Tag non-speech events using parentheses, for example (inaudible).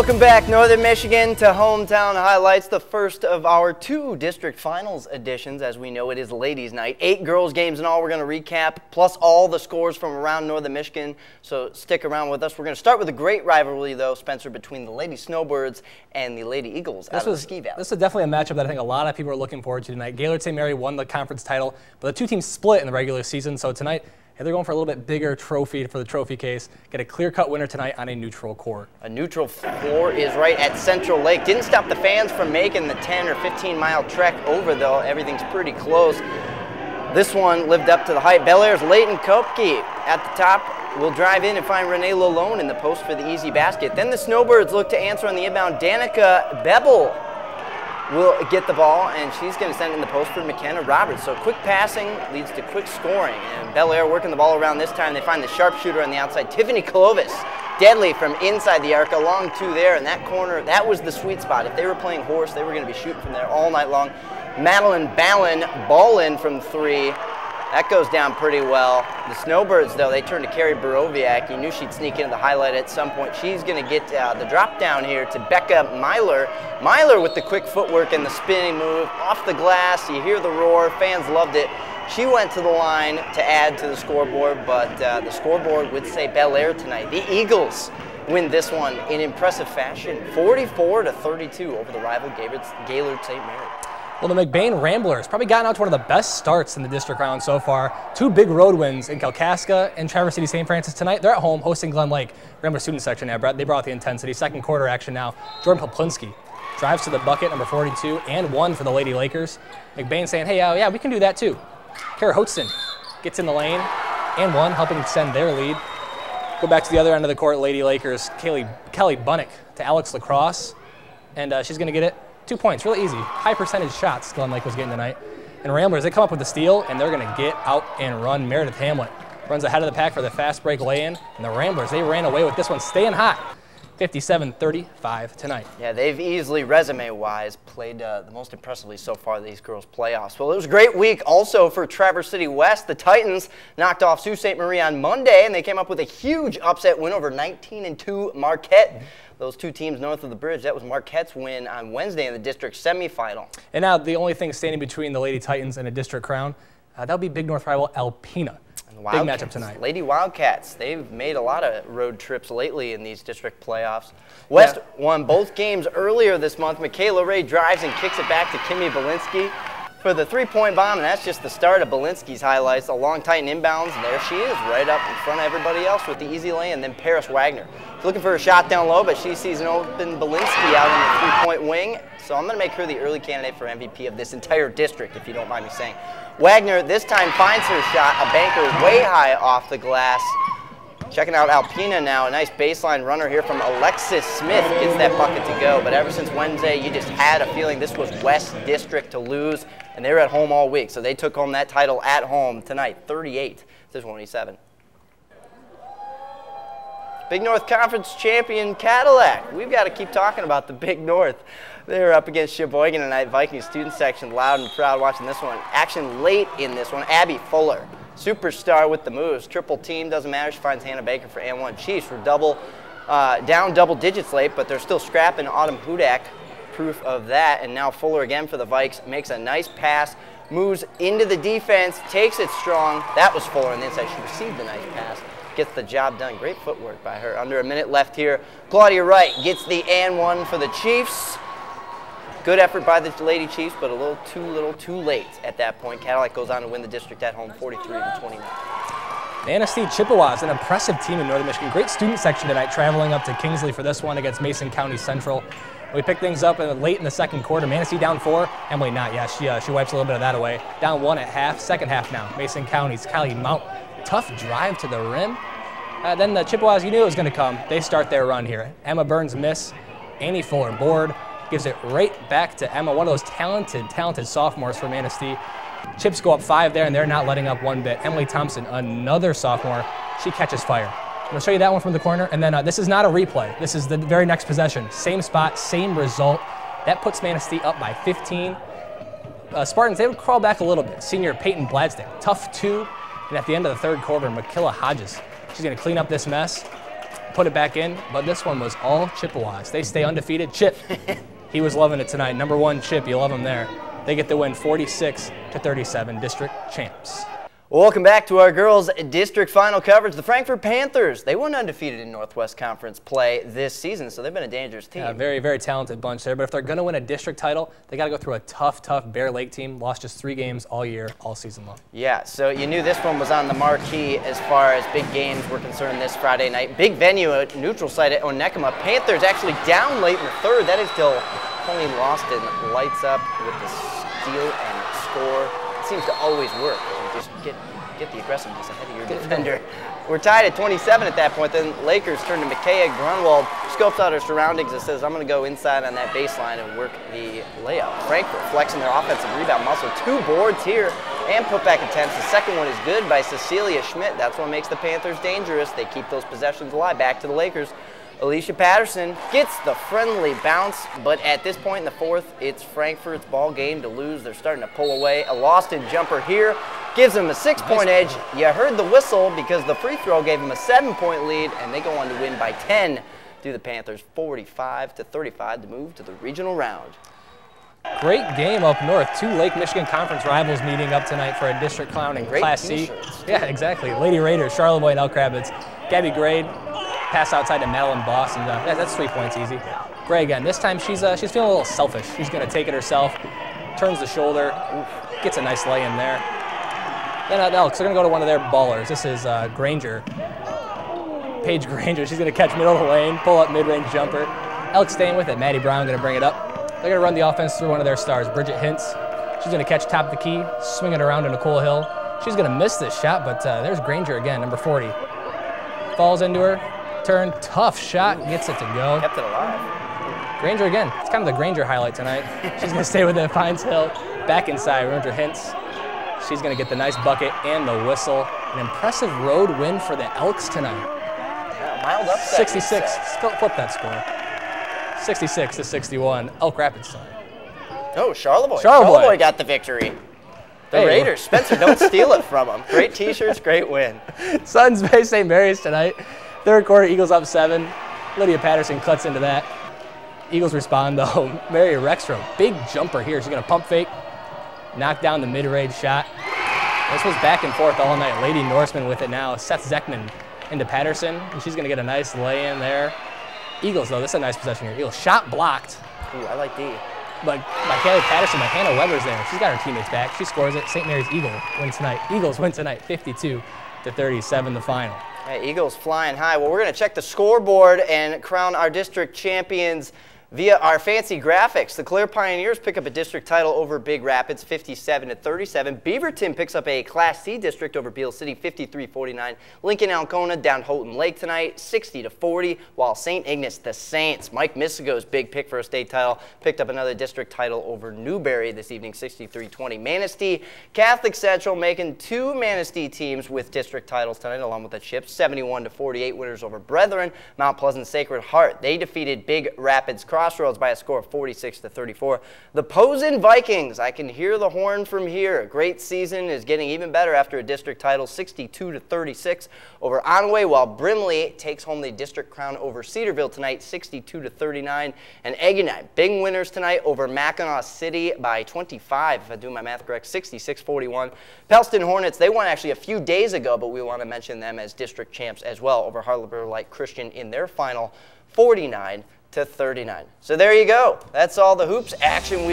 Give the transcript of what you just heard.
Welcome back, Northern Michigan, to Hometown Highlights, the first of our two district finals editions. As we know, it is ladies' night. Eight girls' games in all. We're going to recap, plus all the scores from around Northern Michigan. So stick around with us. We're going to start with a great rivalry, though, Spencer, between the Lady Snowbirds and the Lady Eagles this out was, of the Ski Valley. This is definitely a matchup that I think a lot of people are looking forward to tonight. Gaylord St. Mary won the conference title, but the two teams split in the regular season. So tonight, Hey, they're going for a little bit bigger trophy for the trophy case. Get a clear-cut winner tonight on a neutral court. A neutral floor is right at Central Lake. Didn't stop the fans from making the 10 or 15 mile trek over though. Everything's pretty close. This one lived up to the hype. Bellaire's Leighton Kopke at the top will drive in and find Renee Lalone in the post for the easy basket. Then the Snowbirds look to answer on the inbound. Danica Bebel will get the ball, and she's going to send it in the post for McKenna Roberts. So quick passing leads to quick scoring. And Bellaire working the ball around this time. They find the sharpshooter on the outside, Tiffany Clovis. Deadly from inside the arc, along two there, and that corner, that was the sweet spot. If they were playing horse, they were going to be shooting from there all night long. Madeline Ballin, ball in from three. That goes down pretty well. The Snowbirds, though, they turned to Carrie Baroviak. You knew she'd sneak into the highlight at some point. She's going to get uh, the drop down here to Becca Myler. Myler with the quick footwork and the spinning move off the glass. You hear the roar. Fans loved it. She went to the line to add to the scoreboard, but uh, the scoreboard would say Bellaire tonight. The Eagles win this one in impressive fashion, 44 to 32 over the rival Gaylord St. Mary. Well, the McBain Ramblers probably gotten out to one of the best starts in the district round so far. Two big road wins in Kalkaska and Traverse City St. Francis tonight. They're at home hosting Glen Lake. Rambler student section there. They brought the intensity. Second quarter action now. Jordan Poplinski drives to the bucket, number 42, and one for the Lady Lakers. McBain saying, hey, uh, yeah, we can do that too. Kara Hotston gets in the lane and one, helping extend their lead. Go back to the other end of the court, Lady Lakers. Kelly, Kelly Bunnick to Alex Lacrosse, and uh, she's going to get it Two points, really easy. High percentage shots Glen Lake was getting tonight. And Ramblers, they come up with the steal, and they're going to get out and run. Meredith Hamlet runs ahead of the pack for the fast break lay-in. And the Ramblers, they ran away with this one, staying hot. 57-35 tonight. Yeah, they've easily, resume-wise, played uh, the most impressively so far these girls' playoffs. Well, it was a great week also for Traverse City West. The Titans knocked off Sault Ste. Marie on Monday, and they came up with a huge upset win over 19 and two Marquette. Those two teams north of the bridge, that was Marquette's win on Wednesday in the district semifinal. And now the only thing standing between the Lady Titans and a district crown, uh, that'll be Big North rival Alpena. Big matchup tonight. Lady Wildcats, they've made a lot of road trips lately in these district playoffs. West yeah. won both games earlier this month. Michaela Ray drives and kicks it back to Kimmy Belinsky for the three-point bomb, and that's just the start of Belinsky's highlights. A long tight inbounds, and there she is, right up in front of everybody else with the easy lay, and then Paris Wagner. Looking for a shot down low, but she sees an open Belinsky out in the three-point wing, so I'm going to make her the early candidate for MVP of this entire district, if you don't mind me saying. Wagner this time finds her shot, a banker way high off the glass. Checking out Alpena now, a nice baseline runner here from Alexis Smith gets that bucket to go. But ever since Wednesday, you just had a feeling this was West District to lose, and they were at home all week. So they took home that title at home tonight, 38 to 27. Big North Conference champion Cadillac. We've got to keep talking about the Big North. They're up against Cheboygan tonight. Vikings student section loud and proud watching this one. Action late in this one. Abby Fuller, superstar with the moves. Triple team, doesn't matter. She finds Hannah Baker for and one. Chiefs for double, uh, down double digits late, but they're still scrapping Autumn Hudak. Proof of that. And now Fuller again for the Vikes. Makes a nice pass, moves into the defense, takes it strong. That was Fuller on the inside. She received a nice pass gets the job done. Great footwork by her. Under a minute left here. Claudia Wright gets the and one for the Chiefs. Good effort by the Lady Chiefs, but a little too little too late at that point. Cadillac goes on to win the district at home 43 to 29. Manistee Chippewas, an impressive team in Northern Michigan. Great student section tonight, traveling up to Kingsley for this one against Mason County Central. We pick things up late in the second quarter. Manistee down four. Emily not. Yeah, she, uh, she wipes a little bit of that away. Down one at half. Second half now. Mason County's Kylie Mount. Tough drive to the rim. Uh, then the Chippewas, you knew it was going to come. They start their run here. Emma Burns miss. Annie Fuller board gives it right back to Emma, one of those talented, talented sophomores for Manistee. Chips go up five there, and they're not letting up one bit. Emily Thompson, another sophomore, she catches fire. I'm to show you that one from the corner, and then uh, this is not a replay. This is the very next possession. Same spot, same result. That puts Manistee up by 15. Uh, Spartans, they would crawl back a little bit. Senior Peyton Bladsdale, tough two. And at the end of the third quarter, Makilla Hodges, she's going to clean up this mess. put it back in, but this one was all Chippewas. They stay undefeated. Chip, (laughs) he was loving it tonight. Number one Chip, you love him there. They get the win 46 to 37, district champs. Welcome back to our girls district final coverage. The Frankfort Panthers, they weren't undefeated in Northwest Conference play this season, so they've been a dangerous team. Yeah, very, very talented bunch there. But if they're going to win a district title, they got to go through a tough, tough Bear Lake team. Lost just three games all year, all season long. Yeah, so you knew this one was on the marquee as far as big games were concerned this Friday night. Big venue at neutral site at Onekama. Panthers actually down late in the third. That is till Tony Loston lights up with the steal and score. It seems to always work just get get the aggressiveness ahead of your defender. We're tied at 27 at that point. Then Lakers turn to Micaiah Grunwald, scopes out her surroundings and says, I'm going to go inside on that baseline and work the layup. Frankfort flexing their offensive rebound muscle. Two boards here and put putback attempts. The second one is good by Cecilia Schmidt. That's what makes the Panthers dangerous. They keep those possessions alive. Back to the Lakers. Alicia Patterson gets the friendly bounce, but at this point in the fourth, it's Frankfort's ball game to lose. They're starting to pull away. A lost in jumper here gives them a six-point edge. You heard the whistle because the free throw gave them a seven-point lead, and they go on to win by 10 do the Panthers 45 to 35 to move to the regional round. Great game up north. Two Lake Michigan Conference rivals meeting up tonight for a district clown in Great Class C. Yeah, exactly. Lady Raiders, Charlevoix, and Elk Rapids. Gabby Grade, pass outside to Madeline Boss, and uh, that's three points easy. Gray again. This time she's uh, she's feeling a little selfish. She's going to take it herself. Turns the shoulder, gets a nice lay in there. Then at Elks, they're going to go to one of their ballers. This is uh, Granger. Paige Granger. She's going to catch middle of the lane, pull up mid-range jumper. Elks staying with it. Maddie Brown going to bring it up. They're going to run the offense through one of their stars, Bridget Hintz. She's going to catch top of the key, swing it around to Nicole Hill. She's going to miss this shot, but uh, there's Granger again, number 40. Falls into her, turn, tough shot, gets it to go. Kept it alive. Granger again. It's kind of the Granger highlight tonight. She's going to stay with it, Pines Hill. Back inside, Ranger Hintz. She's going to get the nice bucket and the whistle. An impressive road win for the Elks tonight. Yeah, mild upset. 66. Flip flip that score. 66 to 61. Elk Rapids tonight. Oh, Charlevoix. Charlevoix. got the victory. The Hey. Raiders. Spencer, don't (laughs) steal it from them. Great t-shirts, great win. Suttons Bay St. Mary's tonight. Third quarter, Eagles up seven. Lydia Patterson cuts into that. Eagles respond though. (laughs) Mary Rexstrom, big jumper here. She's gonna pump fake, knock down the mid-range shot. This was back and forth all night. Lady Norseman with it now. Seth Zeckman into Patterson, and she's gonna get a nice lay in there. Eagles though, this is a nice possession here. Eagles shot blocked, Ooh, I like D. but by Kelly Patterson, but Hannah Weber's there. She's got her teammates back. She scores it. St. Mary's Eagle win tonight. Eagles win tonight, 52 to 37, the final. Hey, Eagles flying high. Well, we're going to check the scoreboard and crown our district champions via our fancy graphics. The Clare Pioneers pick up a district title over Big Rapids, 57 to 37. Beaverton picks up a Class C district over Beal City, 53-49. Lincoln Alcona down Houghton Lake tonight, 60 to 40. While St. Ignace, the Saints, Mike Missigo's big pick for a state title, picked up another district title over Newberry this evening, 63-20. Manistee Catholic Central making two Manistee teams with district titles tonight, along with the Chips, 71 to 48 winners over Brethren. Mount Pleasant Sacred Heart they defeated Big Rapids Crossroads by a score of 46 to 34. The Posen Vikings, I can hear the horn from here. A great season is getting even better after a district title, 62 to 36 over Onaway, while Brimley takes home the district crown over Cedarville tonight, 62 to 39. And Engadine, big winners tonight over Mackinaw City by 25, if I do my math correct, 66-41. Pellston Hornets, they won actually a few days ago, but we want to mention them as district champs as well over Harbor Light Christian in their final, 49 to 39. So there you go. That's all the hoops action we've